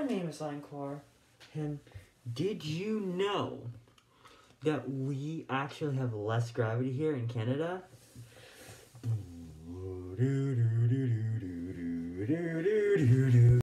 My name is Encore, and did you know that we actually have less gravity here in Canada?